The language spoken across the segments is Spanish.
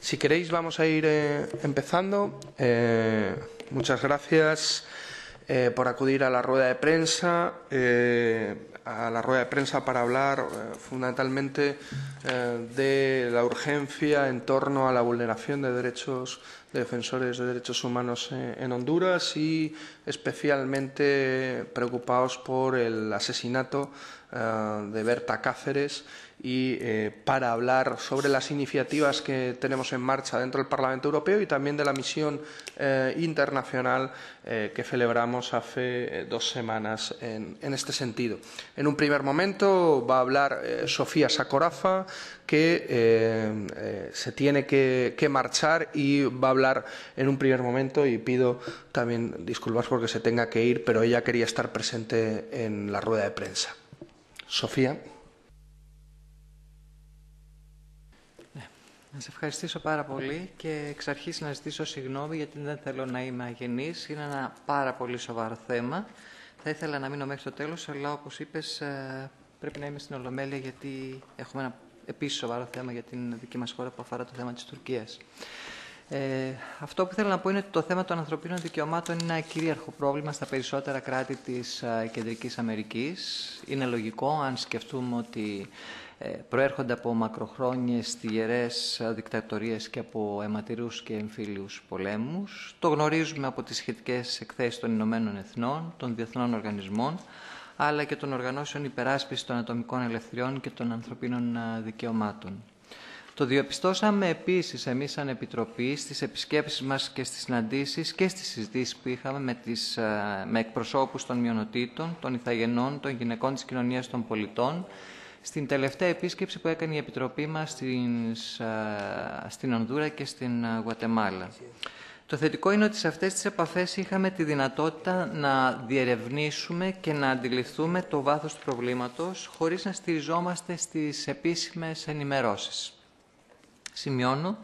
Si queréis, vamos a ir eh, empezando. Eh, muchas gracias eh, por acudir a la rueda de prensa, a la rueda de prensa para hablar fundamentalmente de la urgencia en torno a la vulneración de derechos de defensores de derechos humanos en Honduras y especialmente preocupados por el asesinato de Berta Cáceres y eh, para hablar sobre las iniciativas que tenemos en marcha dentro del Parlamento Europeo y también de la misión eh, internacional eh, que celebramos hace dos semanas en, este sentido. En un primer momento va a hablar Sofía Sacorafa, que se tiene que, que, marchar y va a hablar en un primer momento y pido también disculpas porque se tenga que ir, pero ella quería estar presente en la rueda de prensa. Sofía. Να σε ευχαριστήσω πάρα πολύ και εξ αρχής να ζητήσω συγγνώμη γιατί δεν θέλω να είμαι αγενής. Είναι ένα πάρα πολύ σοβαρό θέμα. Θα ήθελα να μείνω μέχρι το τέλος, αλλά όπως είπες πρέπει να είμαι στην Ολομέλεια γιατί έχουμε ένα επίσης σοβαρό θέμα για την δική μας χώρα που αφορά το θέμα της Τουρκίας. Ε, αυτό που θέλω να πω είναι ότι το θέμα των ανθρωπίνων δικαιωμάτων είναι ένα κυρίαρχο πρόβλημα στα περισσότερα κράτη της uh, Κεντρικής Αμερικής. Είναι λογικό αν σκεφτούμε ότι προέρχονται από μακροχρόνιες τυγερές δικτατορίες και από αιματηρούς και εμφύλιους πολέμους. Το γνωρίζουμε από τις σχετικές εκθέσεις των Ηνωμένων Εθνών, των διεθνών οργανισμών, αλλά και των οργανώσεων υπεράσπισης των ατομικών ελευθεριών και των ανθρωπίνων δικαιωμάτων. Το διαπιστώσαμε επίσης εμείς σαν Επιτροπή στις επισκέψεις μας και στις συναντήσεις και στις συζητήσεις που είχαμε με, τις, με εκπροσώπους των μειονοτήτων, των ηθαγενών, των γυναικών της κοινωνίας των πολιτών, στην τελευταία επίσκεψη που έκανε η Επιτροπή μας στην, στην Ονδούρα και στην Γουατεμάλα. Το θετικό είναι ότι σε αυτές τις επαφές είχαμε τη δυνατότητα να διερευνήσουμε και να αντιληφθούμε το βάθος του προβλήματος χωρίς να στηριζόμαστε στις επίσημες ενημερώσεις. Σημειώνω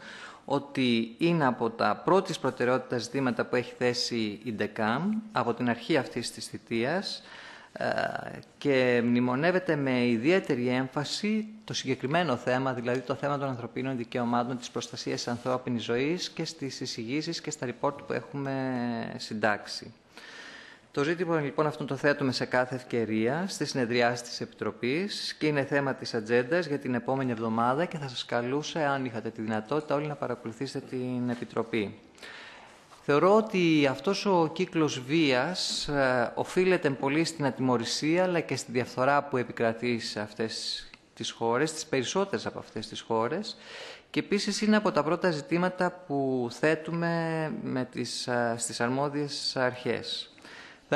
ότι είναι από τα πρώτης προτεραιότητας ζητήματα που έχει θέσει η ΔΕΚΑΜ από την αρχή αυτής της θητείας και μνημονεύεται με ιδιαίτερη έμφαση το συγκεκριμένο θέμα, δηλαδή το θέμα των ανθρωπίνων δικαιωμάτων, της προστασίας της ανθρώπινης ζωής και στις εισηγήσεις και στα report που έχουμε συντάξει. Το ζήτημα λοιπόν αυτό το θέτουμε σε κάθε ευκαιρία στη συνεδριάση της Επιτροπής και είναι θέμα της ατζέντας για την επόμενη εβδομάδα και θα σας καλούσα, αν είχατε τη δυνατότητα, όλοι να παρακολουθήσετε την Επιτροπή. Θεωρώ ότι αυτός ο κύκλος βίας ε, οφείλεται πολύ στην ατιμορρησία αλλά και στη διαφθορά που επικρατεί σε αυτές τις χώρες, τις περισσότερες από αυτές τις χώρες και επίσης είναι από τα πρώτα ζητήματα που θέτουμε με τις, στις αρμόδιες αρχές.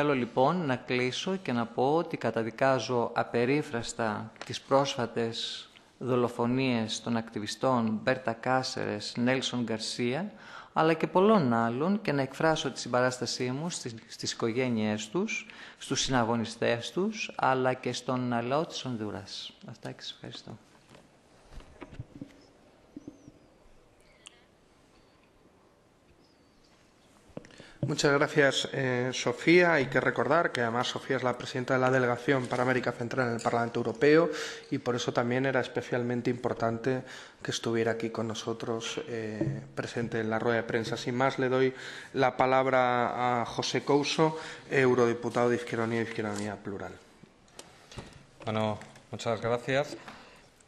Θέλω λοιπόν να κλείσω και να πω ότι καταδικάζω απερίφραστα τις πρόσφατες δολοφονίες των ακτιβιστών Μπέρτα Κάσερες, Νέλσον Γκαρσία, αλλά και πολλών άλλων και να εκφράσω τη συμπαράστασή μου στις, στις οικογένειές τους, στους συναγωνιστές τους, αλλά και στον λαό της Ονδούρας. Αυτά και σας ευχαριστώ. Muchas gracias, eh, Sofía. Hay que recordar que además Sofía es la presidenta de la Delegación para América Central en el Parlamento Europeo y por eso también era especialmente importante que estuviera aquí con nosotros eh, presente en la rueda de prensa. Sin más, le doy la palabra a José Couso, eurodiputado de Izquierda Unida y Izquierda Unida Plural. Bueno, muchas gracias.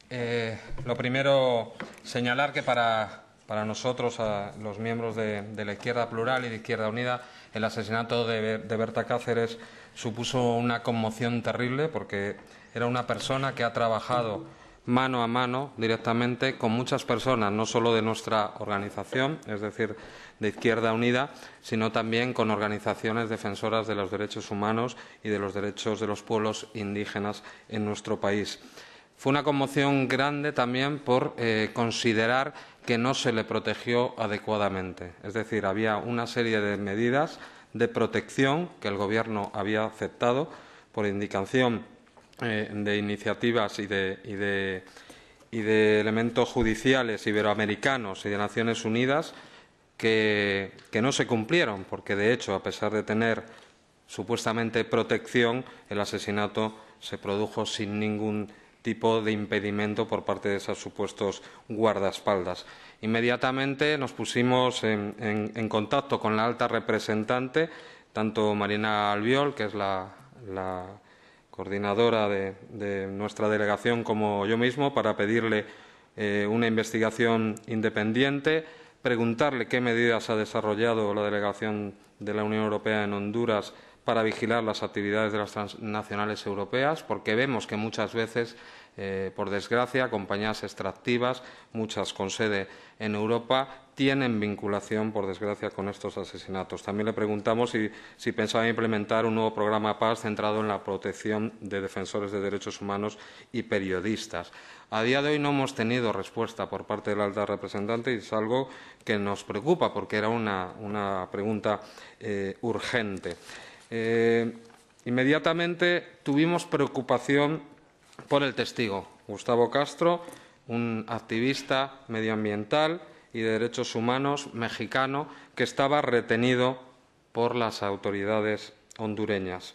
Eh, lo primero, señalar que para para nosotros, los miembros de, la izquierda plural y de Izquierda Unida, el asesinato de, Berta Cáceres supuso una conmoción terrible porque era una persona que ha trabajado mano a mano directamente con muchas personas, no solo de nuestra organización, es decir, de Izquierda Unida, sino también con organizaciones defensoras de los derechos humanos y de los derechos de los pueblos indígenas en nuestro país. Fue una conmoción grande también por eh, considerar que no se le protegió adecuadamente. Es decir, había una serie de medidas de protección que el Gobierno había aceptado por indicación eh, de iniciativas y de, y, de, y de, elementos judiciales iberoamericanos y de Naciones Unidas que, que no se cumplieron, porque de hecho, a pesar de tener supuestamente protección, el asesinato se produjo sin ningún tipo de impedimento por parte de esos supuestos guardaespaldas. Inmediatamente nos pusimos en, contacto con la alta representante, tanto Marina Albiol, que es la, coordinadora de, nuestra delegación, como yo mismo, para pedirle eh, una investigación independiente, preguntarle qué medidas ha desarrollado la delegación de la Unión Europea en Honduras para vigilar las actividades de las transnacionales europeas, porque vemos que muchas veces, eh, por desgracia, compañías extractivas, muchas con sede en Europa, tienen vinculación, por desgracia, con estos asesinatos. También le preguntamos si, pensaba implementar un nuevo programa PAS centrado en la protección de defensores de derechos humanos y periodistas. A día de hoy no hemos tenido respuesta por parte de la alta representante y es algo que nos preocupa porque era una, pregunta eh, urgente. Eh, inmediatamente tuvimos preocupación por el testigo, Gustavo Castro, un activista medioambiental y de derechos humanos mexicano que estaba retenido por las autoridades hondureñas.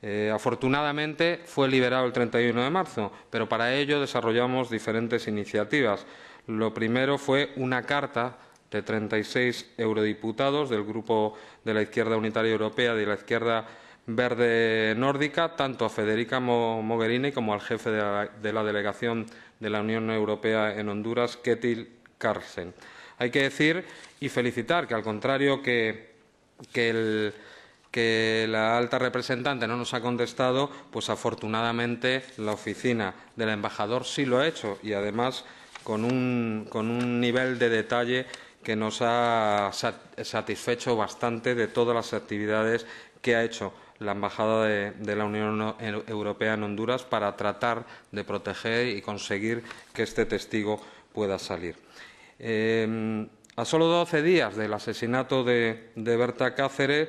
Eh, afortunadamente fue liberado el 31 de marzo, pero para ello desarrollamos diferentes iniciativas. Lo primero fue una carta de 36 eurodiputados del Grupo de la Izquierda Unitaria Europea y de la Izquierda Verde Nórdica, tanto a Federica Mogherini como al jefe de la, delegación de la Unión Europea en Honduras, Ketil Carlsen. Hay que decir y felicitar que, al contrario que, que, que la alta representante no nos ha contestado, pues afortunadamente la oficina del embajador sí lo ha hecho y además con un, con un nivel de detalle que nos ha satisfecho bastante de todas las actividades que ha hecho la Embajada de, la Unión Europea en Honduras para tratar de proteger y conseguir que este testigo pueda salir. Em, a solo 12 días del asesinato de, de Berta Cáceres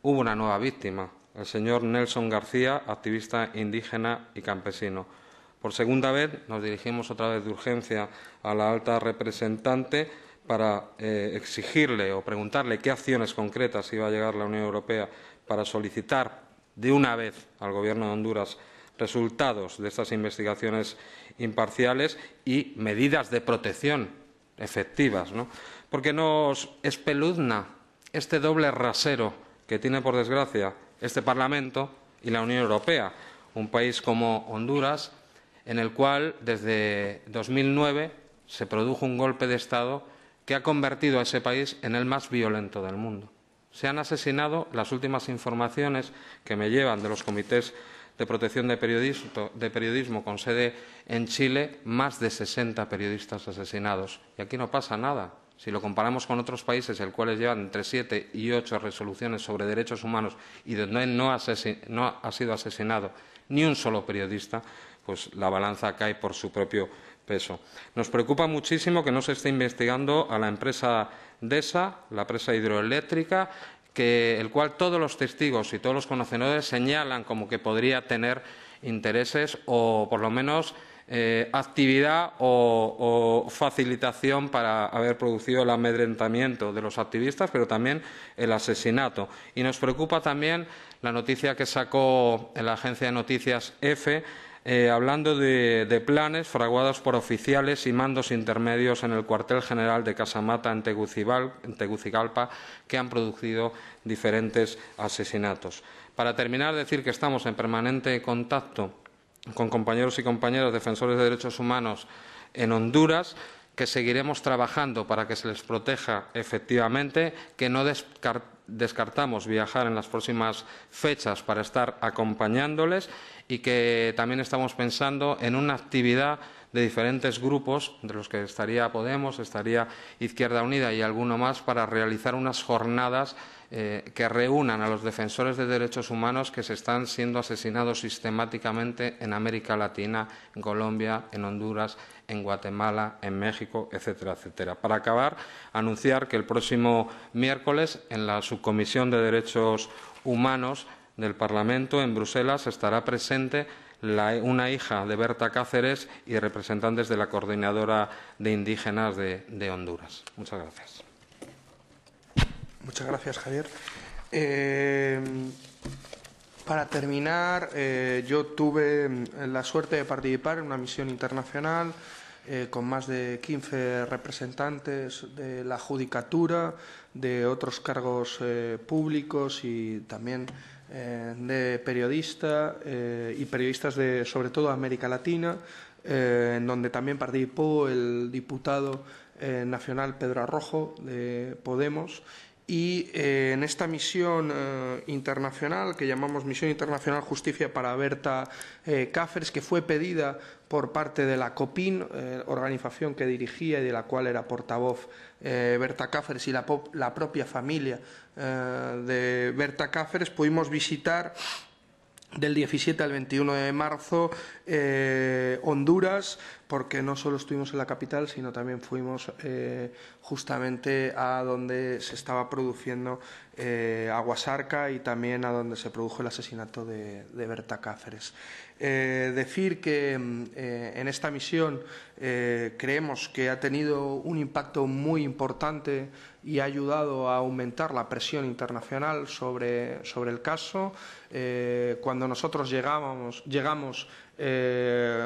hubo una nueva víctima, el señor Nelson García, activista indígena y campesino. Por segunda vez nos dirigimos otra vez de urgencia a la alta representante para eh, exigirle o preguntarle qué acciones concretas iba a llegar la Unión Europea para solicitar de una vez al Gobierno de Honduras resultados de estas investigaciones imparciales y medidas de protección efectivas, ¿no? Porque nos espeluzna este doble rasero que tiene, por desgracia, este Parlamento y la Unión Europea, un país como Honduras, en el cual desde 2009 se produjo un golpe de Estado que ha convertido a ese país en el más violento del mundo. Se han asesinado, las últimas informaciones que me llevan de los comités de protección de periodismo, con sede en Chile, más de 60 periodistas asesinados. Y aquí no pasa nada. Si lo comparamos con otros países, el cuales llevan entre siete y ocho resoluciones sobre derechos humanos y donde no ha sido asesinado ni un solo periodista, pues la balanza cae por su propio Nos preocupa muchísimo que no se esté investigando a la empresa DESA, la empresa hidroeléctrica, que, el cual todos los testigos y todos los conocedores señalan como que podría tener intereses o, por lo menos, eh, actividad o, facilitación para haber producido el amedrentamiento de los activistas, pero también el asesinato. Y nos preocupa también la noticia que sacó la agencia de noticias EFE eh, hablando de, planes fraguados por oficiales y mandos intermedios en el cuartel general de Casamata en, Tegucigalpa que han producido diferentes asesinatos. Para terminar, decir que estamos en permanente contacto con compañeros y compañeras defensores de derechos humanos en Honduras que seguiremos trabajando para que se les proteja efectivamente, que no descartamos viajar en las próximas fechas para estar acompañándoles y que también estamos pensando en una actividad de diferentes grupos, de los que estaría Podemos, estaría Izquierda Unida y alguno más, para realizar unas jornadas eh, que reúnan a los defensores de derechos humanos que se están siendo asesinados sistemáticamente en América Latina, en Colombia, en Honduras, en Guatemala, en México, etcétera, etcétera. Para acabar, anunciar que el próximo miércoles en la Subcomisión de Derechos Humanos del Parlamento en Bruselas estará presente una hija de Berta Cáceres y representantes de la Coordinadora de Indígenas de Honduras. Muchas gracias. Muchas gracias, Javier. Eh, para terminar, eh, yo tuve mm, la suerte de participar en una misión internacional eh, con más de 15 representantes de la judicatura, de otros cargos públicos y también de periodistas y periodistas de, sobre todo, América Latina, en donde también participó el diputado nacional Pedro Arrojo de Podemos y eh, en esta misión eh, internacional, que llamamos Misión Internacional Justicia para Berta eh, Cáceres, que fue pedida por parte de la COPIN, organización que dirigía y de la cual era portavoz Berta Cáceres y la, la propia familia de Berta Cáceres, pudimos visitar del 17 al 21 de marzo Honduras, porque no solo estuvimos en la capital, sino también fuimos eh, justamente a donde se estaba produciendo eh, Aguasarca y también a donde se produjo el asesinato de, Berta Cáceres. Eh, decir que mm, eh, en esta misión creemos que ha tenido un impacto muy importante y ha ayudado a aumentar la presión internacional sobre, sobre el caso. cuando nosotros llegábamos, llegamos,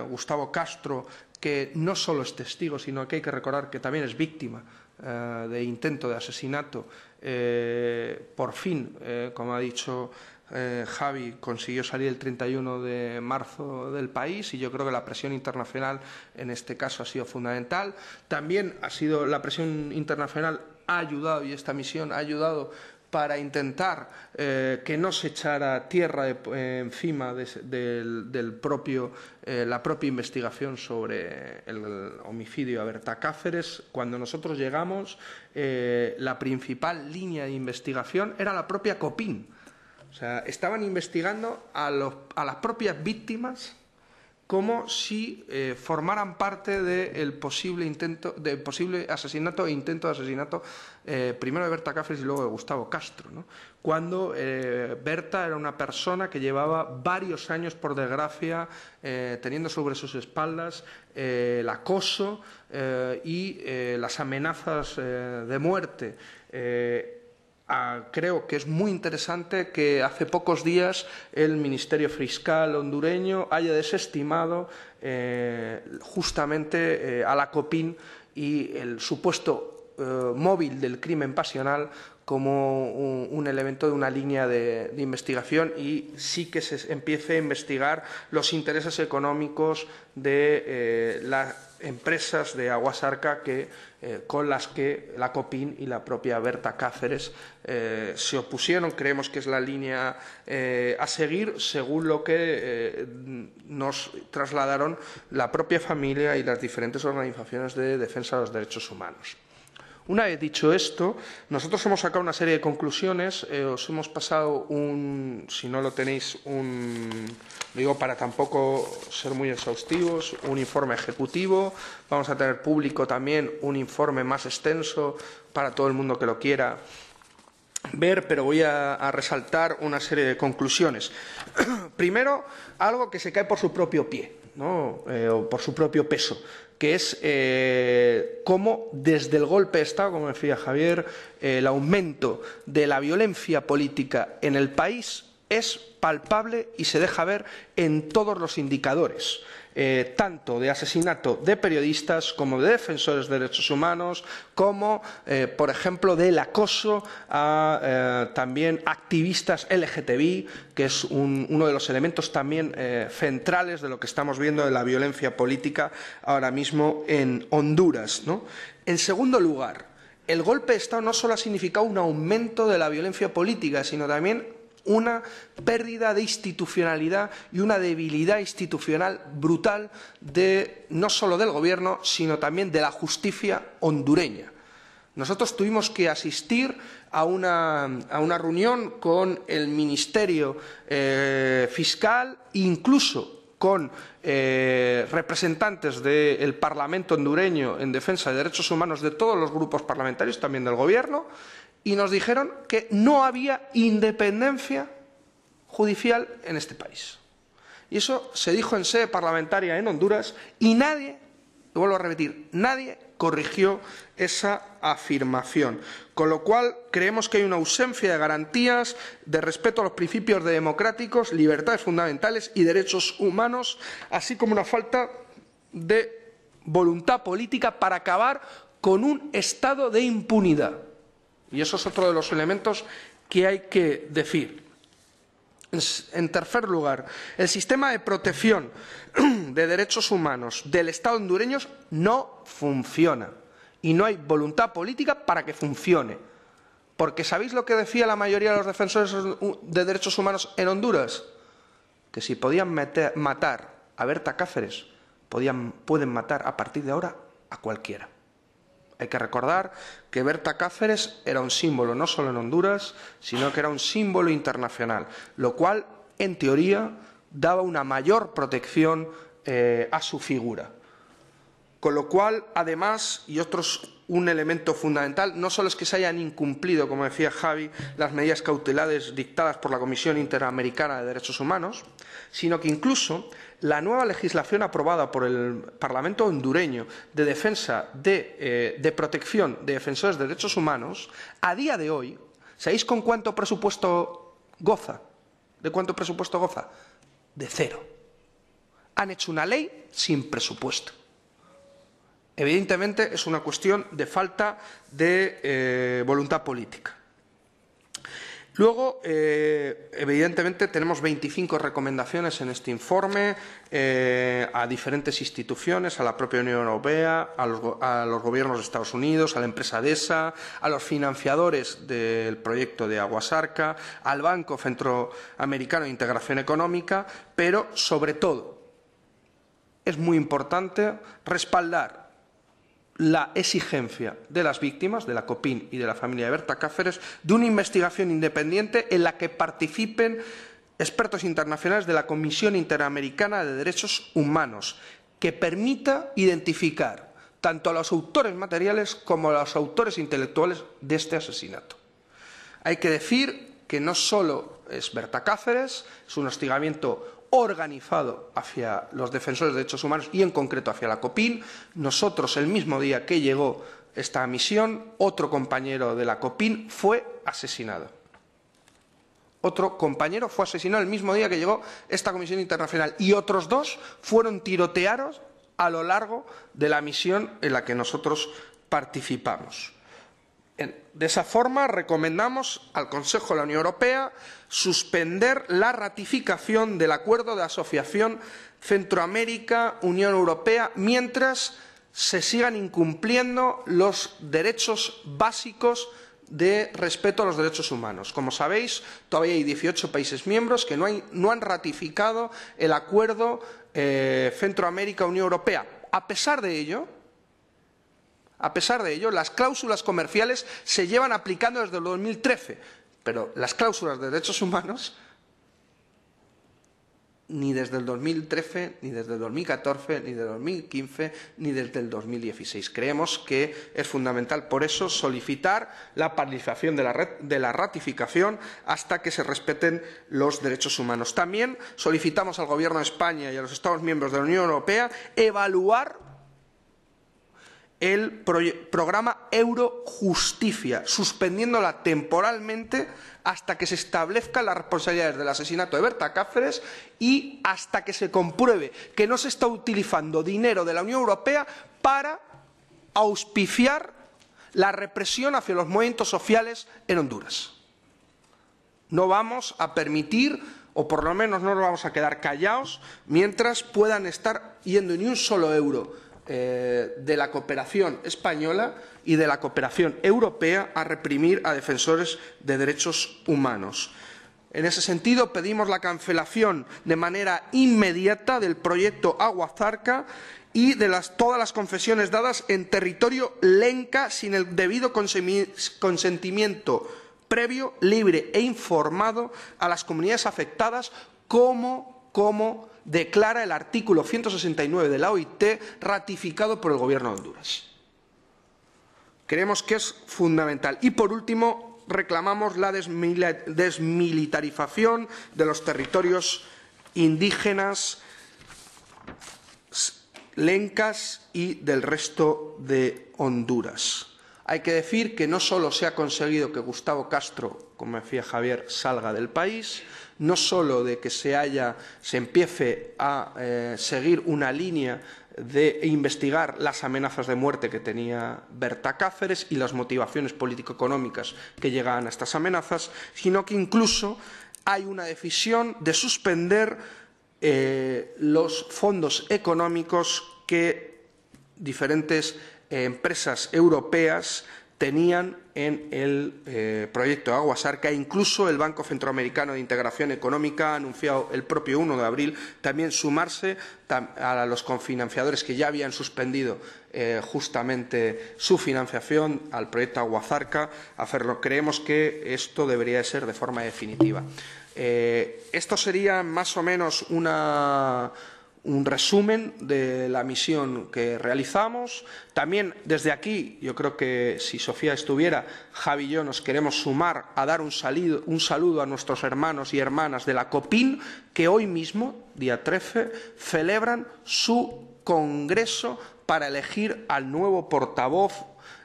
Gustavo Castro, que no solo es testigo, sino que hay que recordar que también es víctima de intento de asesinato, por fin, como ha dicho eh, Javi consiguió salir el 31 de marzo del país y yo creo que la presión internacional en este caso ha sido fundamental. También ha sido la presión internacional ha ayudado y esta misión ha ayudado para intentar eh, que no se echara tierra eh, encima de, propio, la propia investigación sobre el homicidio a Berta Cáceres. Cuando nosotros llegamos, la principal línea de investigación era la propia COPIN o sea, estaban investigando a, las propias víctimas como si eh, formaran parte del posible intento, del posible asesinato e intento de asesinato eh, primero de Berta Cáceres y luego de Gustavo Castro, cuando eh, Berta era una persona que llevaba varios años, por desgracia, teniendo sobre sus espaldas el acoso y las amenazas de muerte creo que es muy interesante que hace pocos días el Ministerio Fiscal hondureño haya desestimado eh, justamente eh, a la COPIN y el supuesto eh, móvil del crimen pasional como un, elemento de una línea de, investigación y sí que se empiece a investigar los intereses económicos de las empresas de Aguasarca que eh, con las que la COPIN y la propia Berta Cáceres eh, se opusieron. Creemos que es la línea eh, a seguir según lo que nos trasladaron la propia familia y las diferentes organizaciones de defensa de los derechos humanos. Una vez dicho esto, nosotros hemos sacado una serie de conclusiones, eh, os hemos pasado un, si no lo tenéis, un, digo para tampoco ser muy exhaustivos, un informe ejecutivo, vamos a tener público también un informe más extenso para todo el mundo que lo quiera ver, pero voy a, resaltar una serie de conclusiones. Primero, algo que se cae por su propio pie, ¿no? Eh, o por su propio peso que es eh, cómo desde el golpe de Estado, como decía Javier, el aumento de la violencia política en el país es palpable y se deja ver en todos los indicadores. Eh, tanto de asesinato de periodistas como de defensores de derechos humanos, como, eh, por ejemplo, del acoso a eh, también activistas LGTBI, que es uno de los elementos también centrales de lo que estamos viendo de la violencia política ahora mismo en Honduras. En segundo lugar, el golpe de Estado no solo ha significado un aumento de la violencia política, sino también una pérdida de institucionalidad y una debilidad institucional brutal de, no solo del Gobierno, sino también de la justicia hondureña. Nosotros tuvimos que asistir a una, reunión con el Ministerio eh, Fiscal, incluso con eh, representantes del Parlamento hondureño en defensa de derechos humanos de todos los grupos parlamentarios, también del Gobierno, y nos dijeron que no había independencia judicial en este país. Y eso se dijo en sede parlamentaria en Honduras y nadie, y vuelvo a repetir, nadie corrigió esa afirmación. Con lo cual, creemos que hay una ausencia de garantías de respeto a los principios democráticos, libertades fundamentales y derechos humanos, así como una falta de voluntad política para acabar con un estado de impunidad. Y eso es otro de los elementos que hay que decir. En tercer lugar, el sistema de protección de derechos humanos del Estado hondureño no funciona y no hay voluntad política para que funcione. Porque ¿sabéis lo que decía la mayoría de los defensores de derechos humanos en Honduras? Que si podían matar a Berta Cáceres, podían, pueden matar a partir de ahora a cualquiera. Hay que recordar que Berta Cáceres era un símbolo no solo en Honduras, sino que era un símbolo internacional, lo cual, en teoría, daba una mayor protección eh, a su figura. Con lo cual, además, y otros un elemento fundamental, no solo es que se hayan incumplido, como decía Javi, las medidas cautelares dictadas por la Comisión Interamericana de Derechos Humanos, sino que incluso la nueva legislación aprobada por el Parlamento hondureño de defensa de, eh, de protección de defensores de derechos humanos, a día de hoy, ¿sabéis con cuánto presupuesto goza? ¿De cuánto presupuesto goza? De cero. Han hecho una ley sin presupuesto. Evidentemente es una cuestión de falta de eh, voluntad política. Luego, eh, evidentemente, tenemos 25 recomendaciones en este informe eh, a diferentes instituciones, a la propia Unión Europea, a los, gobiernos de Estados Unidos, a la empresa DESA, a los financiadores del proyecto de Aguasarca, al Banco Centroamericano de Integración Económica, pero, sobre todo, es muy importante respaldar la exigencia de las víctimas, de la COPIN y de la familia de Berta Cáceres, de una investigación independiente en la que participen expertos internacionales de la Comisión Interamericana de Derechos Humanos, que permita identificar tanto a los autores materiales como a los autores intelectuales de este asesinato. Hay que decir que no solo es Berta Cáceres, es un hostigamiento organizado hacia los defensores de derechos humanos y en concreto hacia la COPIN. Nosotros, el mismo día que llegó esta misión, otro compañero de la COPIN fue asesinado. Otro compañero fue asesinado el mismo día que llegó esta comisión internacional y otros dos fueron tiroteados a lo largo de la misión en la que nosotros participamos. De esa forma, recomendamos al Consejo de la Unión Europea suspender la ratificación del acuerdo de asociación Centroamérica-Unión Europea mientras se sigan incumpliendo los derechos básicos de respeto a los derechos humanos. Como sabéis, todavía hay 18 países miembros que no, han ratificado el acuerdo eh, Centroamérica-Unión Europea. A pesar de ello, a pesar de ello, las cláusulas comerciales se llevan aplicando desde el 2013, pero las cláusulas de derechos humanos ni desde el 2013, ni desde el 2014, ni desde el 2015, ni desde el 2016. Creemos que es fundamental, por eso, solicitar la paralización de la, de la ratificación hasta que se respeten los derechos humanos. También solicitamos al Gobierno de España y a los Estados miembros de la Unión Europea evaluar el programa Eurojusticia, suspendiéndola temporalmente hasta que se establezcan las responsabilidades del asesinato de Berta Cáceres y hasta que se compruebe que no se está utilizando dinero de la Unión Europea para auspiciar la represión hacia los movimientos sociales en Honduras. No vamos a permitir, o por lo menos no nos vamos a quedar callados, mientras puedan estar yendo ni un solo euro eh, de la cooperación española y de la cooperación europea a reprimir a defensores de derechos humanos. En ese sentido, pedimos la cancelación de manera inmediata del proyecto Aguazarca y de todas las confesiones dadas en territorio lenca sin el debido consentimiento previo, libre e informado a las comunidades afectadas como, como declara el artículo 169 de la OIT ratificado por el Gobierno de Honduras. Creemos que es fundamental. Y, por último, reclamamos la desmilitarización de los territorios indígenas lencas y del resto de Honduras. Hay que decir que no solo se ha conseguido que Gustavo Castro, como decía Javier, salga del país, no solo de que se, haya, se empiece a eh, seguir una línea de investigar las amenazas de muerte que tenía Berta Cáceres y las motivaciones político-económicas que llegaban a estas amenazas, sino que incluso hay una decisión de suspender eh, los fondos económicos que diferentes eh, empresas europeas tenían en el eh, proyecto Aguasarca. Incluso el Banco Centroamericano de Integración Económica ha anunciado el propio 1 de abril también sumarse a los confinanciadores que ya habían suspendido eh, justamente su financiación al proyecto Aguasarca. Hacerlo. Creemos que esto debería de ser de forma definitiva. Eh, esto sería más o menos una un resumen de la misión que realizamos. También desde aquí, yo creo que si Sofía estuviera, Javi y yo nos queremos sumar a dar un, un saludo a nuestros hermanos y hermanas de la COPIN, que hoy mismo, día 13, celebran su congreso para elegir al nuevo portavoz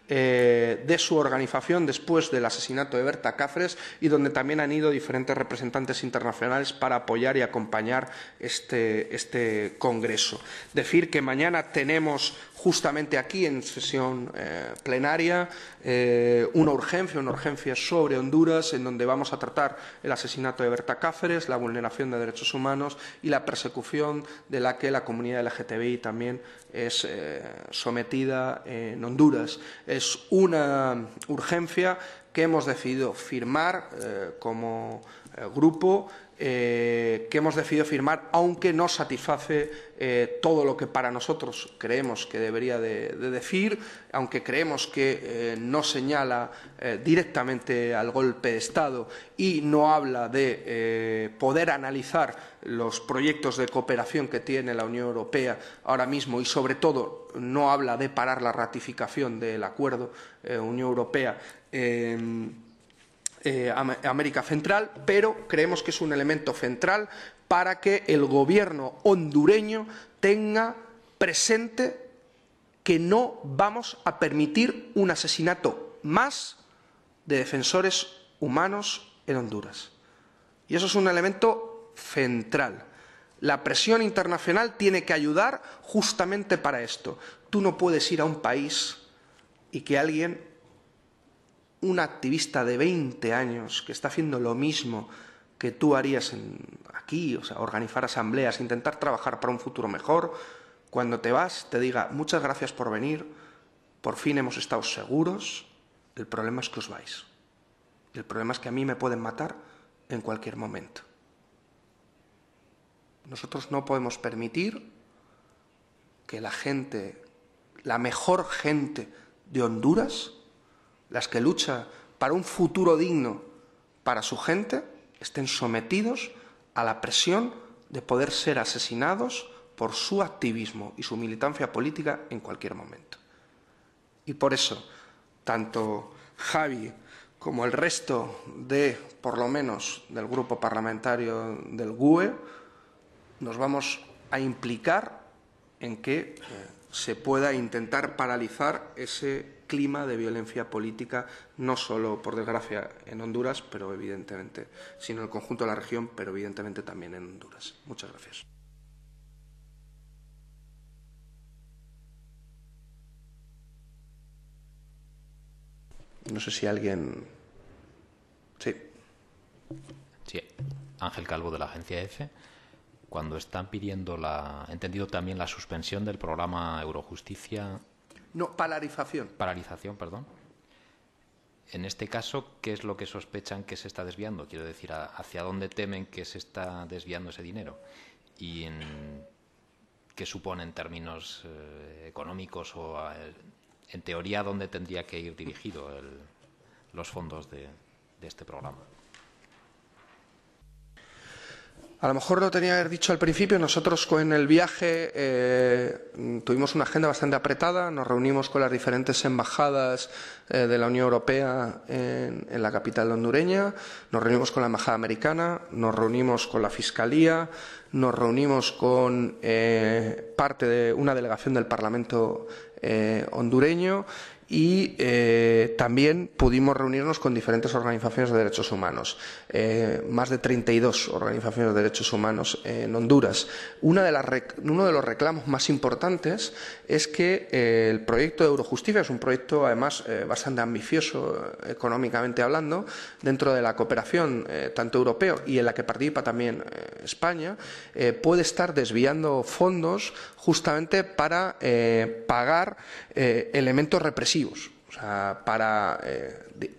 eh, de su organización después del asesinato de Berta Cáceres y donde también han ido diferentes representantes internacionales para apoyar y acompañar este, este congreso. Decir que mañana tenemos justamente aquí en sesión eh, plenaria eh, una urgencia, una urgencia sobre Honduras, en donde vamos a tratar el asesinato de Berta Cáceres, la vulneración de derechos humanos y la persecución de la que la comunidad LGTBI también es eh, sometida en Honduras. Es una urgencia que hemos decidido firmar como grupo eh, que hemos decidido firmar, aunque no satisface eh, todo lo que para nosotros creemos que debería de, decir, aunque creemos que eh, no señala directamente al golpe de Estado y no habla de poder analizar los proyectos de cooperación que tiene la Unión Europea ahora mismo y, sobre todo, no habla de parar la ratificación del acuerdo Unión Europea. Eh, América Central, pero creemos que es un elemento central para que el gobierno hondureño tenga presente que no vamos a permitir un asesinato más de defensores humanos en Honduras. Y eso es un elemento central. La presión internacional tiene que ayudar justamente para esto. Tú no puedes ir a un país y que alguien un activista de 20 años que está haciendo lo mismo que tú harías aquí, o sea, organizar asambleas, intentar trabajar para un futuro mejor, cuando te vas te diga muchas gracias por venir, por fin hemos estado seguros, el problema es que os vais. El problema es que a mí me pueden matar en cualquier momento. Nosotros no podemos permitir que la gente, la mejor gente de Honduras, las que luchan para un futuro digno para su gente, estén sometidos a la presión de poder ser asesinados por su activismo y su militancia política en cualquier momento. Y por eso, tanto Javi como el resto de, por lo menos, del grupo parlamentario del GUE, nos vamos a implicar en que eh, se pueda intentar paralizar ese clima de violencia política, no solo, por desgracia, en Honduras, pero evidentemente, sino en el conjunto de la región, pero evidentemente también en Honduras. Muchas gracias. No sé si alguien. Sí. Sí, Ángel Calvo de la agencia EFE. Cuando están pidiendo la. entendido también la suspensión del programa Eurojusticia no, polarización. Paralización, perdón. En este caso, ¿qué es lo que sospechan que se está desviando? Quiero decir, ¿hacia dónde temen que se está desviando ese dinero? ¿Y en qué supone en términos eh, económicos o, eh, en teoría, dónde tendría que ir dirigido los fondos de este programa? A lo mejor lo tenía que haber dicho al principio, nosotros con el viaje eh, tuvimos una agenda bastante apretada, nos reunimos con las diferentes embajadas eh, de la Unión Europea en, la capital hondureña, nos reunimos con la embajada americana, nos reunimos con la Fiscalía, nos reunimos con eh, parte de una delegación del Parlamento hondureño y eh, también pudimos reunirnos con diferentes organizaciones de derechos humanos, eh, más de 32 organizaciones de derechos humanos en Honduras. uno de los reclamos más importantes es que eh, el proyecto de Eurojusticia es un proyecto, además, bastante ambicioso económicamente hablando, dentro de la cooperación tanto europeo y en la que participa también España, puede estar desviando fondos justamente para pagar elementos represivos o sea, para eh,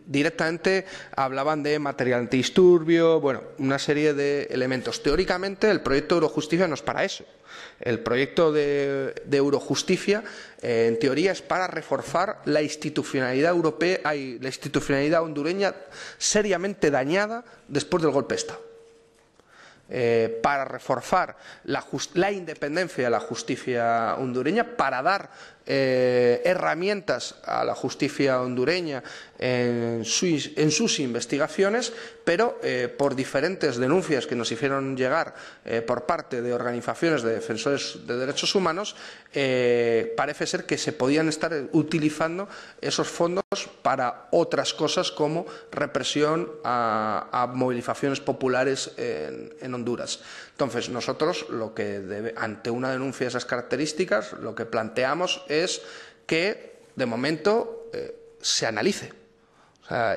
directamente hablaban de material antidisturbio, bueno, una serie de elementos. Teóricamente, el proyecto Eurojusticia no es para eso. El proyecto de, Eurojusticia, eh, en teoría, es para reforzar la institucionalidad europea, la institucionalidad hondureña seriamente dañada después del golpe de Estado. Eh, para reforzar la, la, independencia de la justicia hondureña, para dar eh, herramientas a la justicia hondureña en, sus investigaciones, pero eh, por diferentes denuncias que nos hicieron llegar eh, por parte de organizaciones de defensores de derechos humanos, parece ser que se podían estar utilizando esos fondos para otras cosas como represión a, movilizaciones populares en, Honduras. Entonces, nosotros, lo que ante una denuncia de esas características, lo que planteamos es es que, de momento, eh, se analice.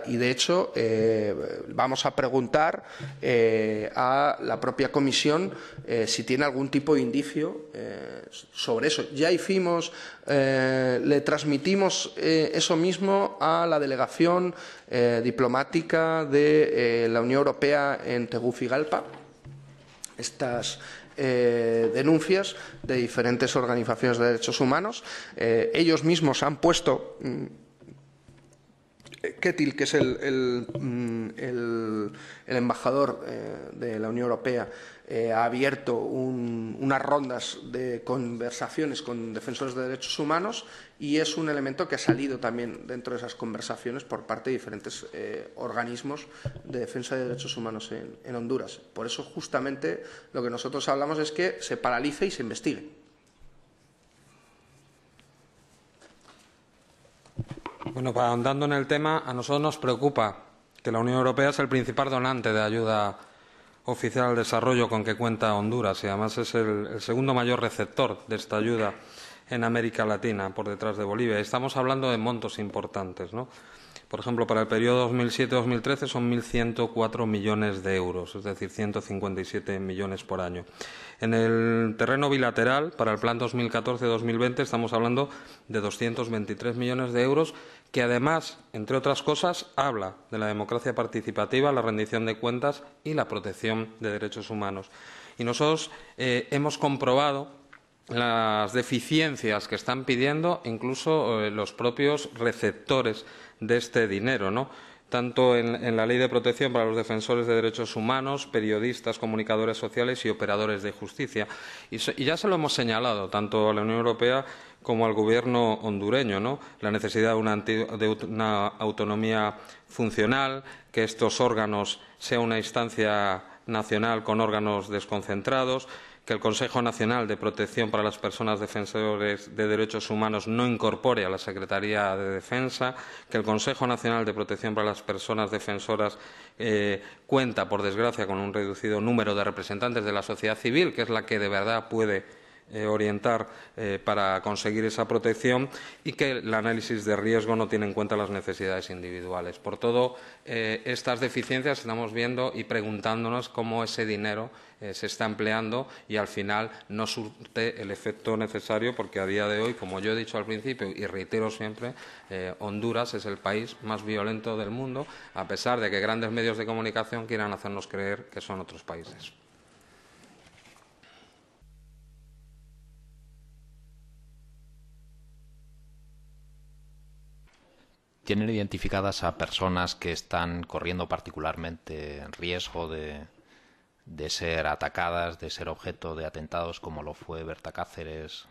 y de hecho, eh, vamos a preguntar eh, a la propia comisión si tiene algún tipo de indicio sobre eso. Ya hicimos, le transmitimos eso mismo a la delegación diplomática de la Unión Europea en Tegucigalpa. Estas eh, denuncias de diferentes organizaciones de derechos humanos. Eh, ellos mismos han puesto. Mm, Ketil, que es el, mm, embajador eh, de la Unión Europea, ha abierto unas rondas de conversaciones con defensores de derechos humanos y es un elemento que ha salido también dentro de esas conversaciones por parte de diferentes eh, organismos de defensa de derechos humanos en, Honduras. Por eso, justamente, lo que nosotros hablamos es que se paralice y se investigue. Bueno, para ahondando en el tema, a nosotros nos preocupa que la Unión Europea es el principal donante de ayuda oficial al desarrollo con que cuenta Honduras y además es el segundo mayor receptor de esta ayuda en América Latina, por detrás de Bolivia. Estamos hablando de montos importantes, ¿no? Por ejemplo, para el periodo 2007-2013 son 1.104 millones de euros, es decir, 157 millones por año. En el terreno bilateral, para el plan 2014-2020, estamos hablando de 223 millones de euros, que además, entre otras cosas, habla de la democracia participativa, la rendición de cuentas y la protección de derechos humanos. Y nosotros eh, hemos comprobado las deficiencias que están pidiendo incluso eh, los propios receptores de este dinero, ¿no? Tanto en, la Ley de Protección para los Defensores de Derechos Humanos, periodistas, comunicadores sociales y operadores de justicia. Y, ya se lo hemos señalado tanto a la Unión Europea como al Gobierno hondureño, ¿no? la necesidad de una autonomía funcional, que estos órganos sean una instancia nacional con órganos desconcentrados, que el Consejo Nacional de Protección para las Personas Defensores de Derechos Humanos no incorpore a la Secretaría de Defensa, que el Consejo Nacional de Protección para las Personas Defensoras eh, cuenta, por desgracia, con un reducido número de representantes de la sociedad civil, que es la que de verdad puede eh, orientar eh, para conseguir esa protección y que el análisis de riesgo no tiene en cuenta las necesidades individuales. Por todo, estas deficiencias estamos viendo y preguntándonos cómo ese dinero eh, se está empleando y al final no surte el efecto necesario porque a día de hoy, como yo he dicho al principio y reitero siempre, eh, Honduras es el país más violento del mundo, a pesar de que grandes medios de comunicación quieran hacernos creer que son otros países. ¿Tienen identificadas a personas que están corriendo particularmente riesgo de, de ser atacadas, de ser objeto de atentados como lo fue Berta Cáceres?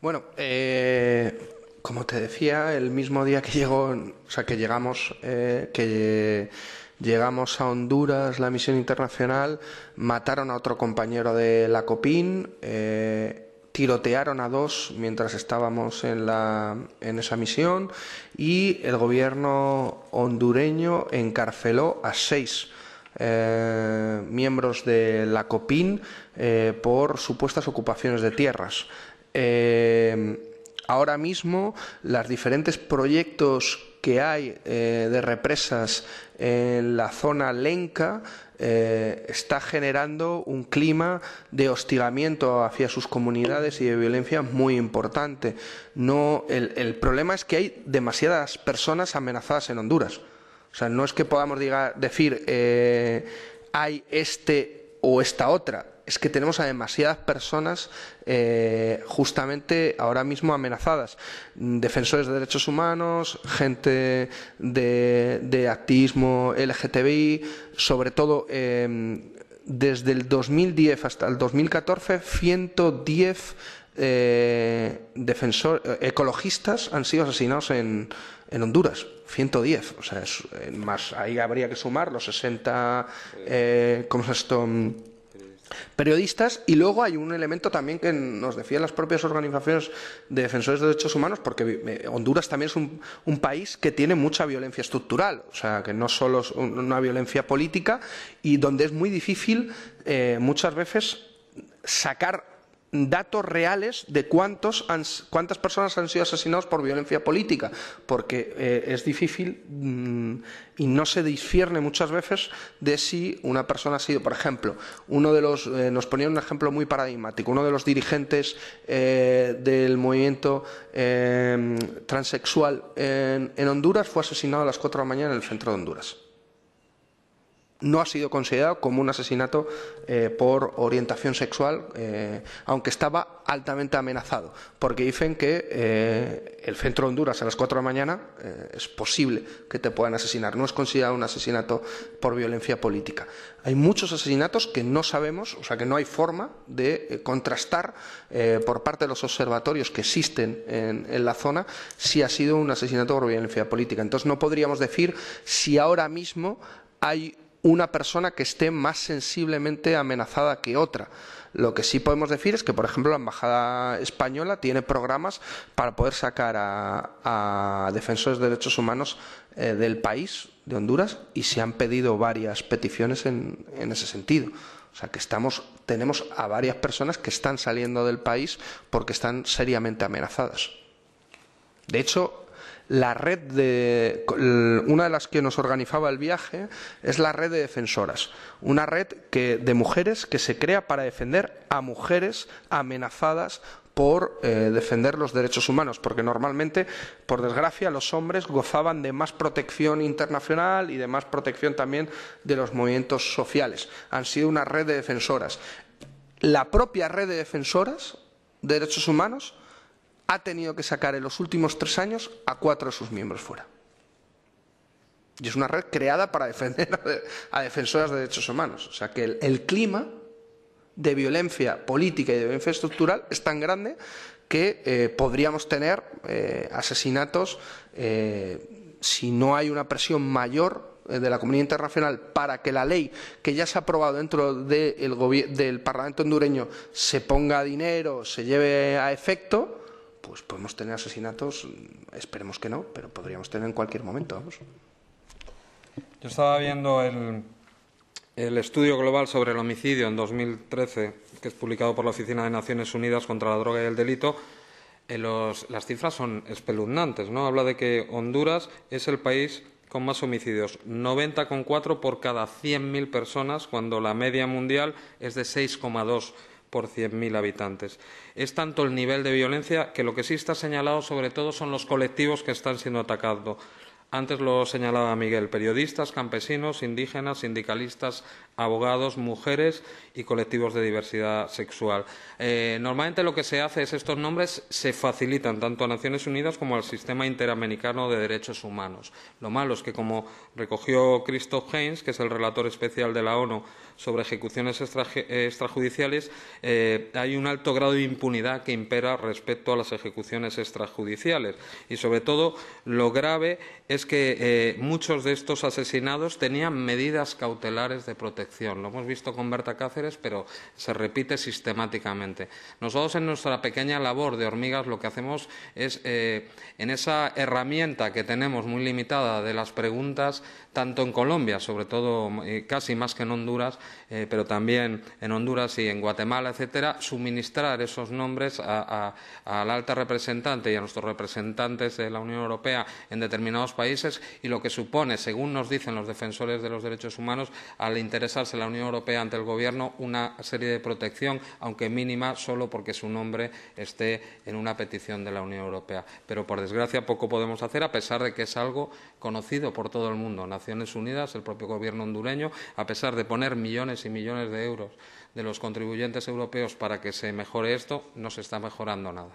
Bueno, eh, como te decía, el mismo día que llegó, o sea, que llegamos, eh, que llegamos a Honduras, la misión internacional, mataron a otro compañero de la COPIN, eh, tirotearon a dos mientras estábamos en, la, en esa misión y el gobierno hondureño encarceló a seis. Eh, miembros de la COPIN por supuestas ocupaciones de tierras ahora mismo los diferentes proyectos que hay eh, de represas en la zona lenca eh, está generando un clima de hostigamiento hacia sus comunidades y de violencia muy importante. No, el, problema es que hay demasiadas personas amenazadas en Honduras. O sea, no es que podamos decir eh, hay este o esta otra es que tenemos a demasiadas personas eh, justamente ahora mismo amenazadas. Defensores de derechos humanos, gente de, activismo LGTBI, sobre todo em, desde el 2010 hasta el 2014, 110 eh, ecologistas han sido asesinados en, Honduras. 110, o sea, es, más ahí habría que sumar los 60, eh, ¿cómo es esto? Periodistas y luego hay un elemento también que nos decían las propias organizaciones de defensores de derechos humanos porque eh, Honduras también es un, país que tiene mucha violencia estructural o sea que no solo es una violencia política y donde es muy difícil eh, muchas veces sacar datos reales de cuántos cuántas personas han sido asesinados por violencia política, porque eh, es difícil mm, y no se discierne muchas veces de si una persona ha sido, por ejemplo, uno de los, eh, nos ponía un ejemplo muy paradigmático, uno de los dirigentes eh, del movimiento transexual en, en Honduras fue asesinado a las cuatro de la mañana en el centro de Honduras no ha sido considerado como un asesinato eh, por orientación sexual, eh, aunque estaba altamente amenazado, porque dicen que eh, el centro de Honduras a las 4 de la mañana es posible que te puedan asesinar. No es considerado un asesinato por violencia política. Hay muchos asesinatos que no sabemos, o sea que no hay forma de contrastar por parte de los observatorios que existen en, en la zona si ha sido un asesinato por violencia política. Entonces no podríamos decir si ahora mismo hay una persona que esté más sensiblemente amenazada que otra. Lo que sí podemos decir es que, por ejemplo, la Embajada Española tiene programas para poder sacar a, defensores de derechos humanos eh, del país, de Honduras, y se han pedido varias peticiones en, en ese sentido. O sea, que estamos, tenemos a varias personas que están saliendo del país porque están seriamente amenazadas. De hecho, la red de una de las que nos organizaba el viaje es la red de defensoras, una red que, de mujeres que se crea para defender a mujeres amenazadas por eh, defender los derechos humanos, porque normalmente, por desgracia, los hombres gozaban de más protección internacional y de más protección también de los movimientos sociales. Han sido una red de defensoras. La propia red de defensoras de derechos humanos ha tenido que sacar en los últimos tres años a cuatro de sus miembros fuera. Y es una red creada para defender a defensoras de derechos humanos. O sea que el, clima de violencia política y de violencia estructural es tan grande que eh, podríamos tener eh, asesinatos eh, si no hay una presión mayor de la comunidad internacional para que la ley que ya se ha aprobado dentro del Parlamento hondureño se ponga dinero, se lleve a efecto, pues podemos tener asesinatos, esperemos que no, pero podríamos tener en cualquier momento, vamos. Yo estaba viendo el, el estudio global sobre el homicidio en 2013, que es publicado por la Oficina de Naciones Unidas contra la Droga y el Delito. En los, las cifras son espeluznantes, ¿no? Habla de que Honduras es el país con más homicidios, 90,4 por cada 100.000 personas, cuando la media mundial es de 6,2 por 100.000 habitantes. Es tanto el nivel de violencia que lo que sí está señalado sobre todo son los colectivos que están siendo atacados. Antes lo señalaba Miguel, periodistas, campesinos, indígenas, sindicalistas, abogados, mujeres y colectivos de diversidad sexual. Eh, normalmente lo que se hace es estos nombres se facilitan tanto a Naciones Unidas como al Sistema Interamericano de Derechos Humanos. Lo malo es que, como recogió Christoph Heinz, que es el relator especial de la ONU sobre ejecuciones extrajudiciales, eh, hay un alto grado de impunidad que impera respecto a las ejecuciones extrajudiciales. Y, sobre todo, lo grave es que eh, muchos de estos asesinados tenían medidas cautelares de protección. Lo hemos visto con Berta Cáceres, pero se repite sistemáticamente. Nosotros, en nuestra pequeña labor de hormigas, lo que hacemos es, eh, en esa herramienta que tenemos muy limitada de las preguntas, tanto en Colombia, sobre todo casi más que en Honduras, eh, pero también en Honduras y en Guatemala, etcétera, suministrar esos nombres a, la alta representante y a nuestros representantes de la Unión Europea en determinados países y lo que supone, según nos dicen los defensores de los derechos humanos, al interesarse la Unión Europea ante el Gobierno una serie de protección, aunque mínima, solo porque su nombre esté en una petición de la Unión Europea. Pero, por desgracia, poco podemos hacer, a pesar de que es algo conocido por todo el mundo. Naciones Unidas, el propio Gobierno hondureño, a pesar de poner millones y millones de euros de los contribuyentes europeos para que se mejore esto, no se está mejorando nada.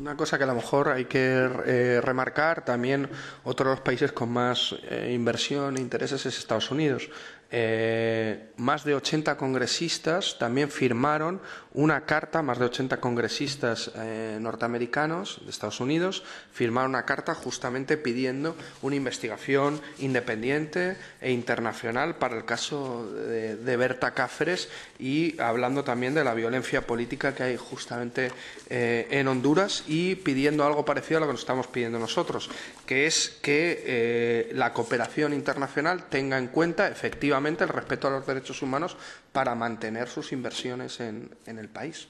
Una cosa que a lo mejor hay que eh, remarcar, también otro de los países con más eh, inversión e intereses es Estados Unidos. Eh, más de 80 congresistas también firmaron una carta, más de 80 congresistas eh, norteamericanos de Estados Unidos firmaron una carta justamente pidiendo una investigación independiente e internacional para el caso de, Berta Cáceres y hablando también de la violencia política que hay justamente eh, en Honduras y pidiendo algo parecido a lo que nos estamos pidiendo nosotros, que es que la cooperación internacional tenga en cuenta efectivamente el respeto a los derechos humanos para mantener sus inversiones en, el país.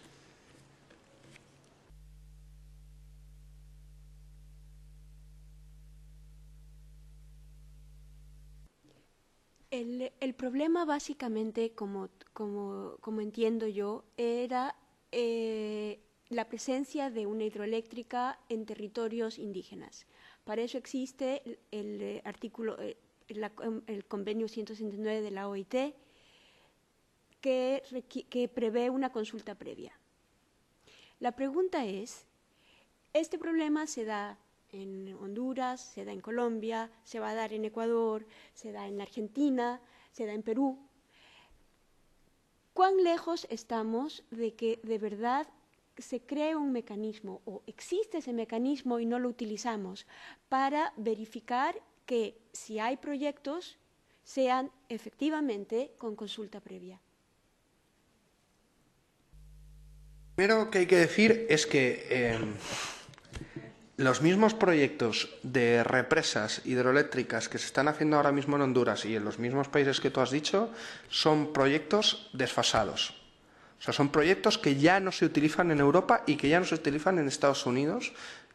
El, problema básicamente, como, entiendo yo, era eh, la presencia de una hidroeléctrica en territorios indígenas. Para eso existe el, eh, artículo, eh, Em, el convenio 169 de la OIT, que, que prevé una consulta previa. La pregunta es, este problema se da en Honduras, se da en Colombia, se va a dar en Ecuador, se da en Argentina, se da en Perú. ¿Cuán lejos estamos de que de verdad se cree un mecanismo o existe ese mecanismo y no lo utilizamos para verificar que si hay proyectos sean efectivamente con consulta previa. Primero que hay que decir es que em, los mismos proyectos de represas hidroeléctricas que se están haciendo ahora mismo en Honduras y en los mismos países que tú has dicho son proyectos desfasados. O sea, son proyectos que ya no se utilizan en Europa y que ya no se utilizan en Estados Unidos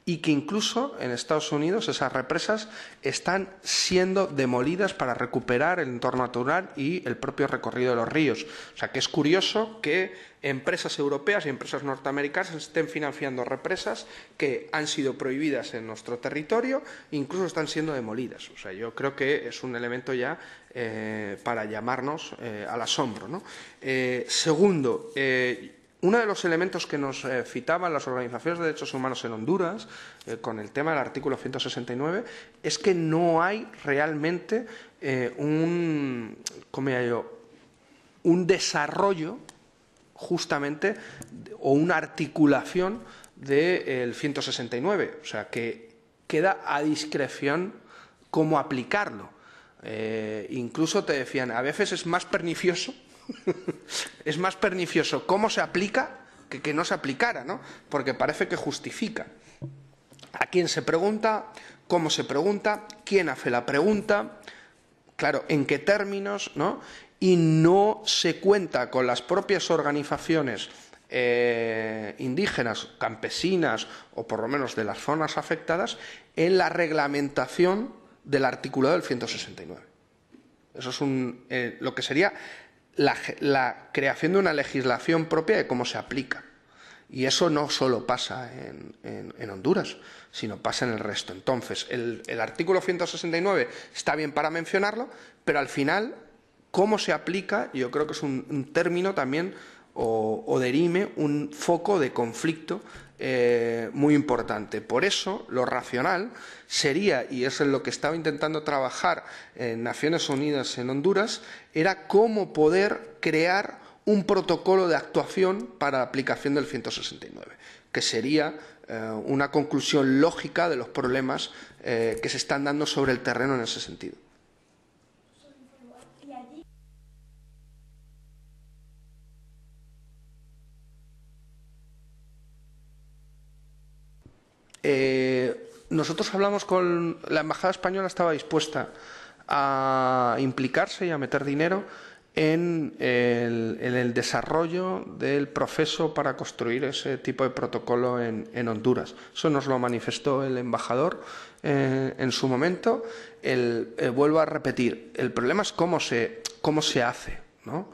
y que incluso en Estados Unidos esas represas están siendo demolidas para recuperar el entorno natural y el propio recorrido de los ríos. O sea que es curioso que empresas europeas y empresas norteamericanas estén financiando represas que han sido prohibidas en nuestro territorio incluso están siendo demolidas. O sea, yo creo que es un elemento ya eh, para llamarnos eh, al asombro. ¿no? Eh, segundo, uno de los elementos que nos eh, citaban las organizaciones de derechos humanos en Honduras, eh, con el tema del artículo 169, es que no hay realmente eh, un, un desarrollo justamente o una articulación del 169, o sea, que queda a discreción cómo aplicarlo. incluso te decían, a veces es más pernicioso es más pernicioso cómo se aplica que que no se aplicara, ¿no? Porque parece que justifica. ¿A quién se pregunta? ¿Cómo se pregunta? ¿Quién hace la pregunta? Claro, ¿en qué términos? ¿no? Y no se cuenta con las propias organizaciones eh, indígenas, campesinas o por lo menos de las zonas afectadas en la reglamentación del articulado del 169. Eso es un, eh, lo que sería la, creación de una legislación propia de cómo se aplica. Y eso no solo pasa en, Honduras, sino pasa en el resto. Entonces, el, artículo 169 está bien para mencionarlo, pero al final, cómo se aplica, yo creo que es un, término también o, o, derime un foco de conflicto eh, muy importante. Por eso, lo racional sería, y es en lo que estaba intentando trabajar en Naciones Unidas en Honduras, era cómo poder crear un protocolo de actuación para la aplicación del 169, que sería eh, una conclusión lógica de los problemas eh, que se están dando sobre el terreno en ese sentido. Eh, nosotros hablamos con la embajada española estaba dispuesta a implicarse y a meter dinero en el, desarrollo del proceso para construir ese tipo de protocolo en, Honduras. Eso nos lo manifestó el embajador eh, en su momento. El, eh, vuelvo a repetir, el problema es cómo se, cómo se hace. ¿no?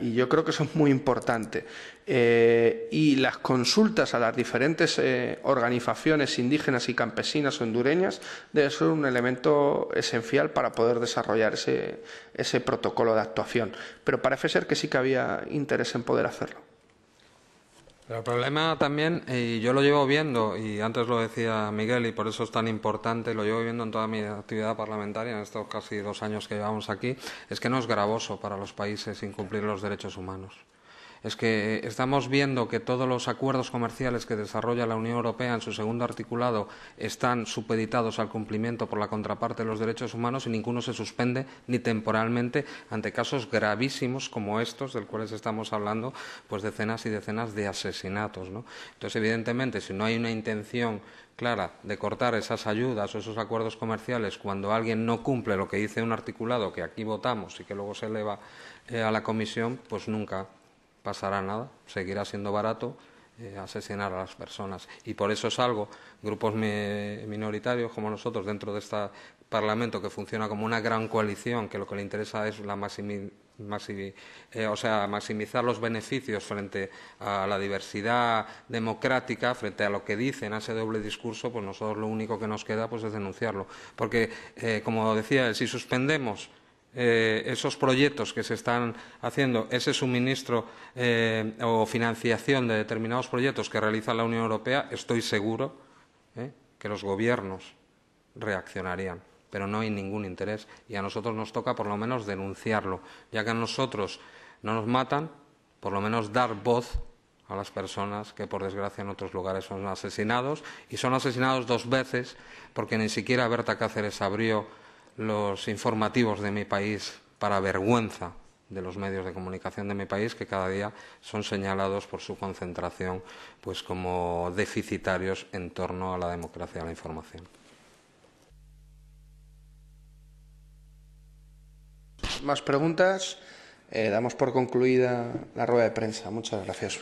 y yo creo que eso es muy importante. Eh, y las consultas a las diferentes eh, organizaciones indígenas y campesinas hondureñas debe ser un elemento esencial para poder desarrollar ese, ese protocolo de actuación. Pero parece ser que sí que había interés en poder hacerlo. El problema también, y yo lo llevo viendo, y antes lo decía Miguel, y por eso es tan importante, lo llevo viendo en toda mi actividad parlamentaria, en estos casi dos años que llevamos aquí, es que no es gravoso para los países incumplir los derechos humanos es que estamos viendo que todos los acuerdos comerciales que desarrolla la Unión Europea en su segundo articulado están supeditados al cumplimiento por la contraparte de los derechos humanos y ninguno se suspende ni temporalmente ante casos gravísimos como estos del cuales estamos hablando, pues decenas y decenas de asesinatos. Entonces, evidentemente, si no hay una intención clara de cortar esas ayudas o esos acuerdos comerciales cuando alguien no cumple lo que dice un articulado que aquí votamos y que luego se eleva eh, a la comisión, pues nunca pasará nada, seguirá siendo barato eh, asesinar a las personas. Y por eso es algo, grupos minoritarios como nosotros dentro de este Parlamento, que funciona como una gran coalición, que lo que le interesa es la eh, o sea, maximizar los beneficios frente a la diversidad democrática, frente a lo que dicen, a ese doble discurso, pues nosotros lo único que nos queda pues, es denunciarlo. Porque, eh, como decía, si suspendemos eh, esos proyectos que se están haciendo, ese suministro eh, o financiación de determinados proyectos que realiza la Unión Europea, estoy seguro eh, que los gobiernos reaccionarían. Pero no hay ningún interés y a nosotros nos toca por lo menos denunciarlo, ya que a nosotros no nos matan, por lo menos dar voz a las personas que por desgracia en otros lugares son asesinados y son asesinados dos veces porque ni siquiera Berta Cáceres abrió los informativos de mi país para vergüenza de los medios de comunicación de mi país que cada día son señalados por su concentración pues como deficitarios en torno a la democracia de la información. Más preguntas. Eh, damos por concluida la rueda de prensa. Muchas gracias.